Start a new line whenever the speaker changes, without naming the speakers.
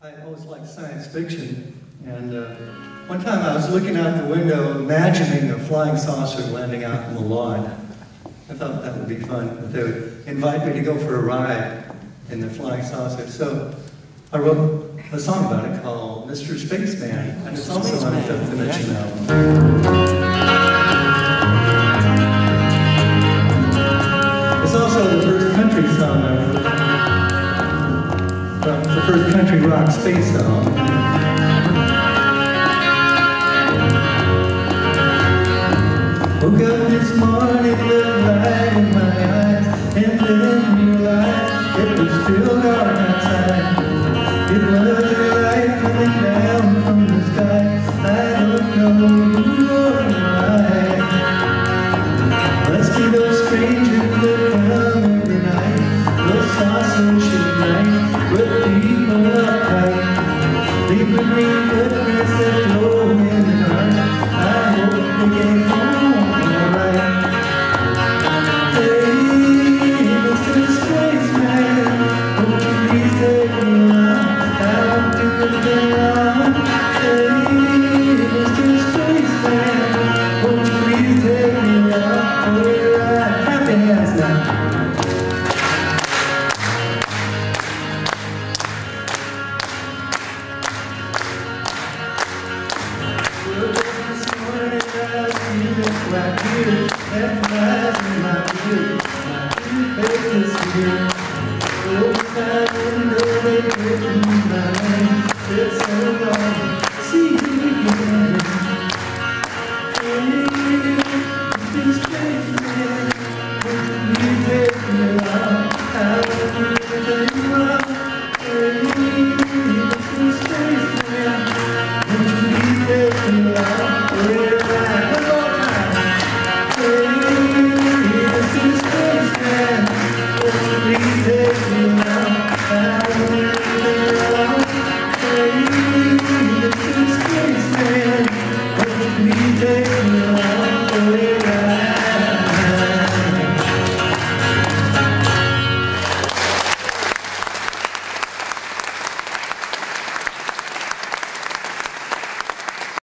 I always liked science fiction, and uh, one time I was looking out the window imagining a flying saucer landing out in the lawn. I thought that would be fun, if they would invite me to go for a ride in the flying saucer. So I wrote a song about it called Mr. Spaceman, and it's also on the Fifth Dimension album. It's also the first country song I wrote. The first country rock space song. Woke up this morning this right here, that flies in my beard. My window, they written my.